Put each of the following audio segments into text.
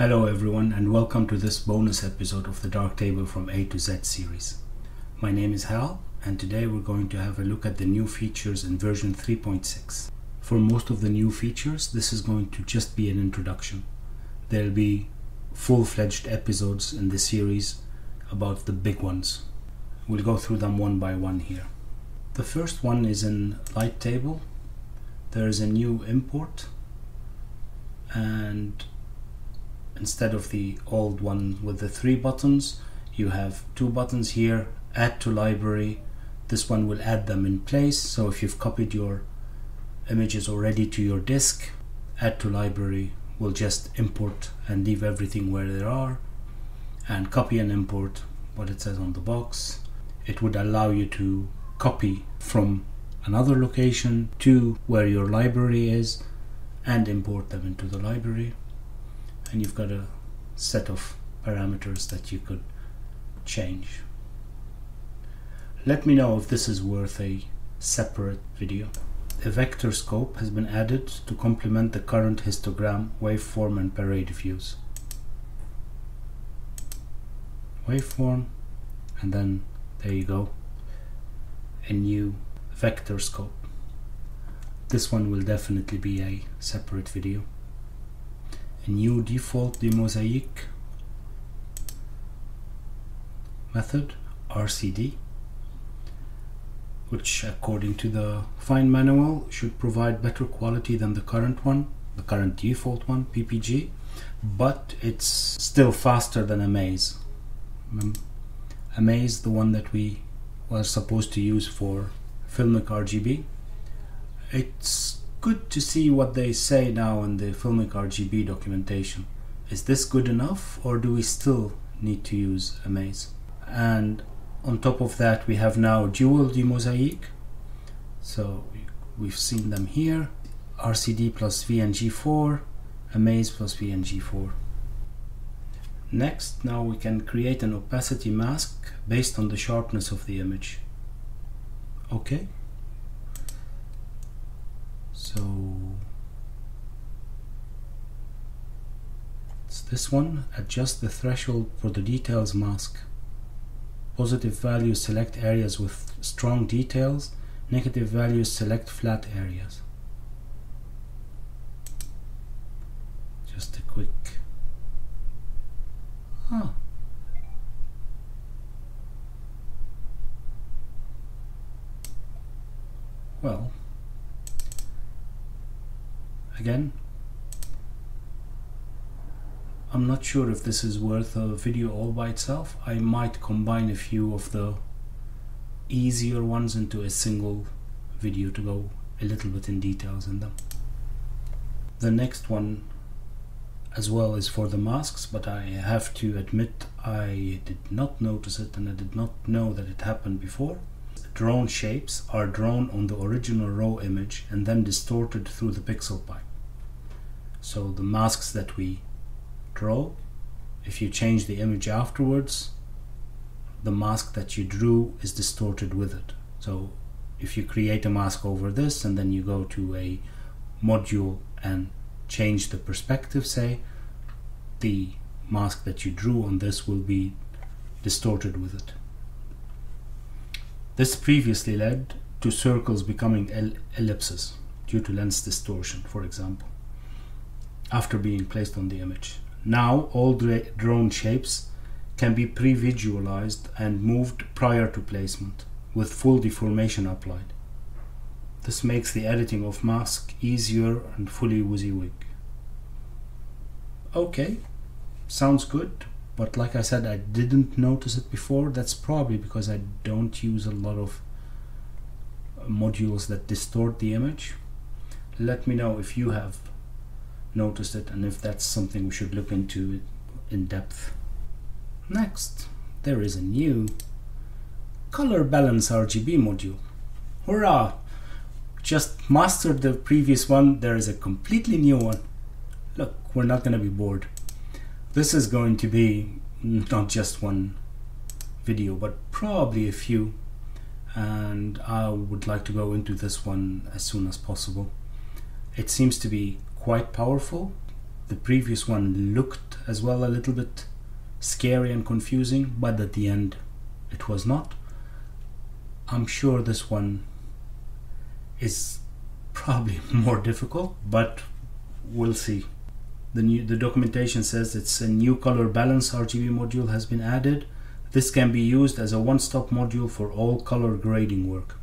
Hello everyone and welcome to this bonus episode of the Darktable from A to Z series. My name is Hal and today we're going to have a look at the new features in version 3.6. For most of the new features this is going to just be an introduction. There'll be full-fledged episodes in the series about the big ones. We'll go through them one by one here. The first one is in Light Table. There is a new import and instead of the old one with the three buttons you have two buttons here add to library. This one will add them in place. So if you've copied your images already to your disk add to library will just import and leave everything where they are and copy and import what it says on the box. It would allow you to copy from another location to where your library is and import them into the library and you've got a set of parameters that you could change. Let me know if this is worth a separate video. A vector scope has been added to complement the current histogram, waveform and parade views. Waveform and then there you go a new vector scope. This one will definitely be a separate video a new default demosaic method RCD which according to the fine manual should provide better quality than the current one the current default one PPG but it's still faster than Amaze. Amaze the one that we were supposed to use for Filmic RGB it's good to see what they say now in the Filmic RGB documentation. Is this good enough or do we still need to use Amaze? And on top of that we have now dual demosaic. So we've seen them here. RCD plus VNG4, Amaze plus VNG4. Next, now we can create an opacity mask based on the sharpness of the image. Okay so it's this one adjust the threshold for the details mask. Positive values select areas with strong details negative values select flat areas. Just a quick ah. Well again. I'm not sure if this is worth a video all by itself. I might combine a few of the easier ones into a single video to go a little bit in details in them. The next one as well is for the masks but I have to admit I did not notice it and I did not know that it happened before. Drawn shapes are drawn on the original raw image and then distorted through the pixel pipe so the masks that we draw, if you change the image afterwards, the mask that you drew is distorted with it. So if you create a mask over this and then you go to a module and change the perspective, say, the mask that you drew on this will be distorted with it. This previously led to circles becoming ellipses due to lens distortion, for example after being placed on the image. Now all drawn shapes can be pre-visualized and moved prior to placement with full deformation applied. This makes the editing of mask easier and fully WYSIWYG. Okay, sounds good, but like I said, I didn't notice it before. That's probably because I don't use a lot of uh, modules that distort the image. Let me know if you have noticed it and if that's something we should look into in depth. Next, there is a new color balance RGB module. Hurrah! Just mastered the previous one, there is a completely new one. Look, we're not going to be bored. This is going to be not just one video, but probably a few. And I would like to go into this one as soon as possible. It seems to be quite powerful. The previous one looked as well a little bit scary and confusing, but at the end it was not. I'm sure this one is probably more difficult, but we'll see. The new the documentation says it's a new color balance RGB module has been added. This can be used as a one-stop module for all color grading work.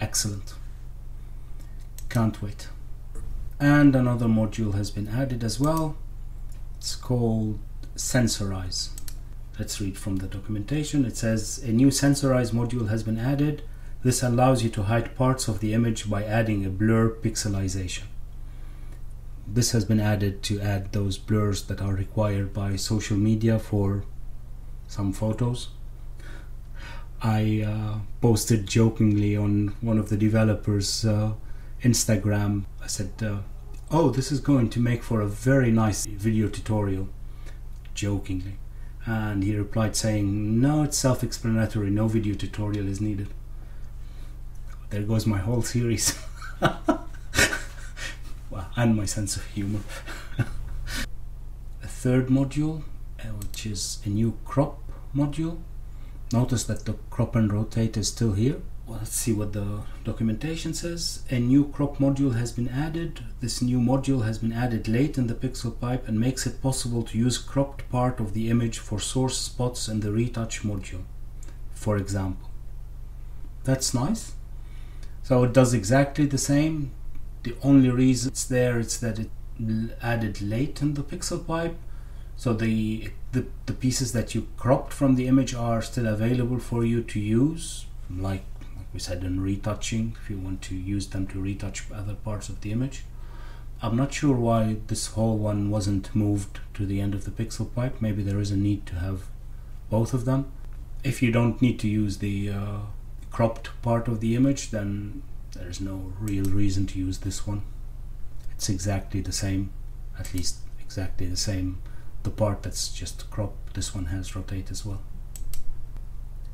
Excellent. Can't wait. And another module has been added as well. It's called censorize. Let's read from the documentation. It says a new censorize module has been added. This allows you to hide parts of the image by adding a blur pixelization this has been added to add those blurs that are required by social media for some photos. I uh, posted jokingly on one of the developers' uh, Instagram. I said, uh, "Oh, this is going to make for a very nice video tutorial," jokingly, and he replied saying, "No, it's self-explanatory. No video tutorial is needed." There goes my whole series. and my sense of humor. a third module, uh, which is a new crop module. Notice that the crop and rotate is still here. Let's see what the documentation says. A new crop module has been added. This new module has been added late in the pixel pipe and makes it possible to use cropped part of the image for source spots in the retouch module, for example. That's nice. So it does exactly the same the only reason it's there is that it added late in the pixel pipe so the, the the pieces that you cropped from the image are still available for you to use like, we said in retouching if you want to use them to retouch other parts of the image. I'm not sure why this whole one wasn't moved to the end of the pixel pipe. Maybe there is a need to have both of them. If you don't need to use the uh, cropped part of the image then there's no real reason to use this one. It's exactly the same at least exactly the same. The part that's just crop this one has rotate as well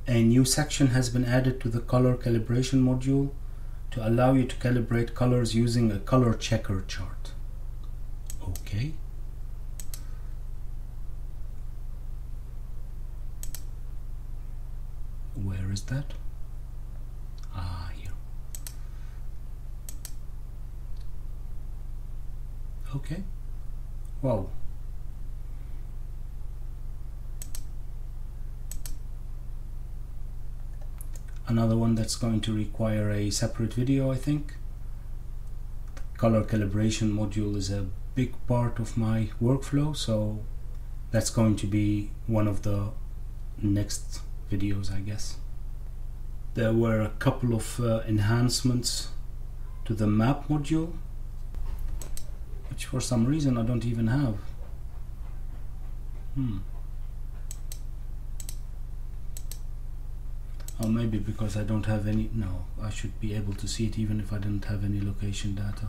a new section has been added to the color calibration module to allow you to calibrate colors using a color checker chart. Okay. Where is that? Ah, here. okay. Wow another one that's going to require a separate video I think the color calibration module is a big part of my workflow so that's going to be one of the next videos I guess there were a couple of uh, enhancements to the map module which for some reason I don't even have. Hmm. Or maybe because I don't have any, no, I should be able to see it even if I didn't have any location data.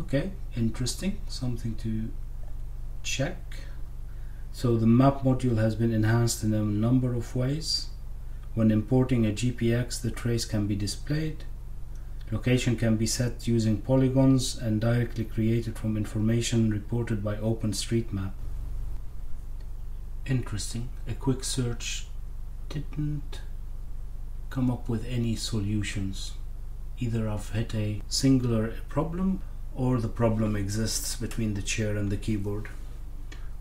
Okay, interesting, something to check. So the map module has been enhanced in a number of ways. When importing a GPX, the trace can be displayed. Location can be set using polygons and directly created from information reported by OpenStreetMap. Interesting. A quick search didn't come up with any solutions. Either I've hit a singular problem or the problem exists between the chair and the keyboard,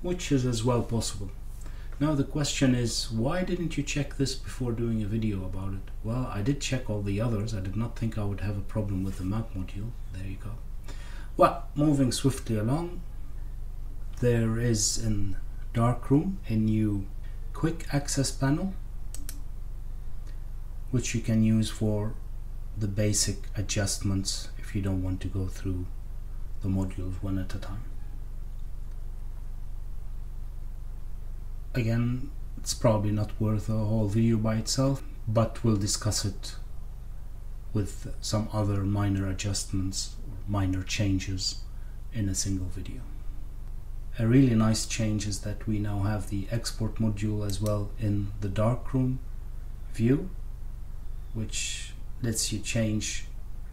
which is as well possible. Now the question is, why didn't you check this before doing a video about it? Well, I did check all the others. I did not think I would have a problem with the map module. There you go. Well, moving swiftly along, there is in Darkroom a new quick access panel which you can use for the basic adjustments if you don't want to go through the modules one at a time. again it's probably not worth a whole video by itself but we'll discuss it with some other minor adjustments or minor changes in a single video. A really nice change is that we now have the export module as well in the darkroom view which lets you change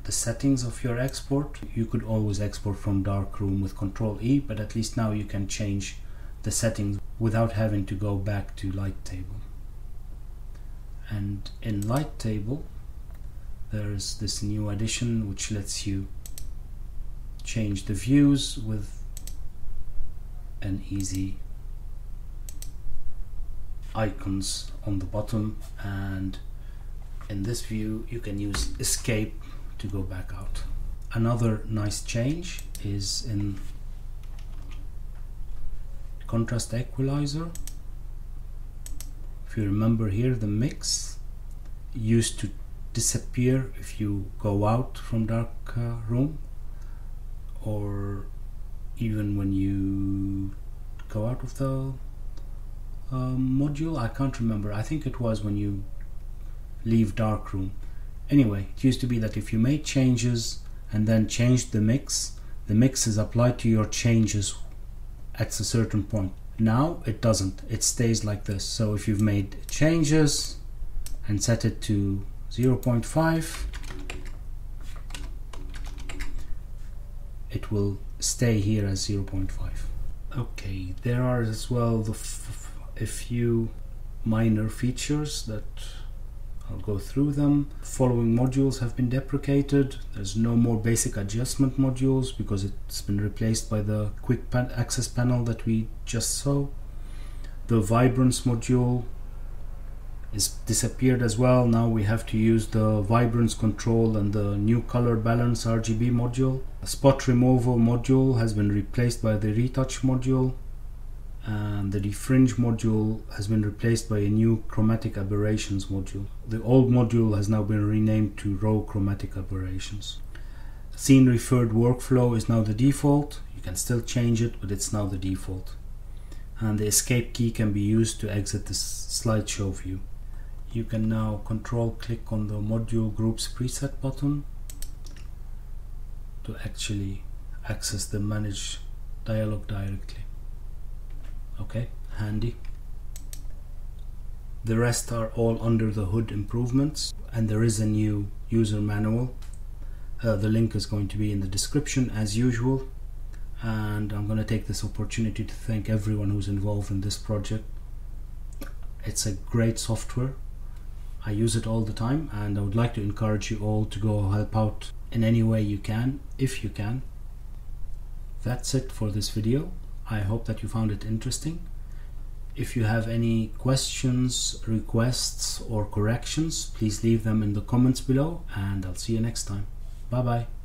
the settings of your export. You could always export from darkroom with control E, but at least now you can change the settings without having to go back to light table. And in light table, there's this new addition which lets you change the views with an easy icons on the bottom and in this view you can use escape to go back out. Another nice change is in contrast equalizer. If you remember here the mix used to disappear if you go out from dark uh, room or even when you go out of the uh, module I can't remember I think it was when you leave darkroom anyway it used to be that if you made changes and then changed the mix the mix is applied to your changes at a certain point. Now it doesn't. It stays like this. So if you've made changes and set it to 0.5 it will stay here as 0.5 okay there are as well the a few minor features that I'll go through them. Following modules have been deprecated. There's no more basic adjustment modules because it's been replaced by the quick pan access panel that we just saw. The vibrance module is disappeared as well. Now we have to use the vibrance control and the new color balance RGB module. A spot removal module has been replaced by the retouch module and the defringe module has been replaced by a new chromatic aberrations module. The old module has now been renamed to raw chromatic aberrations. Scene referred workflow is now the default. You can still change it, but it's now the default. And the escape key can be used to exit the slideshow view. You can now control click on the module groups preset button to actually access the manage dialog directly okay handy. The rest are all under the hood improvements and there is a new user manual. Uh, the link is going to be in the description as usual and I'm going to take this opportunity to thank everyone who's involved in this project. It's a great software. I use it all the time and I would like to encourage you all to go help out in any way you can if you can. That's it for this video I hope that you found it interesting. If you have any questions, requests, or corrections, please leave them in the comments below, and I'll see you next time. Bye bye.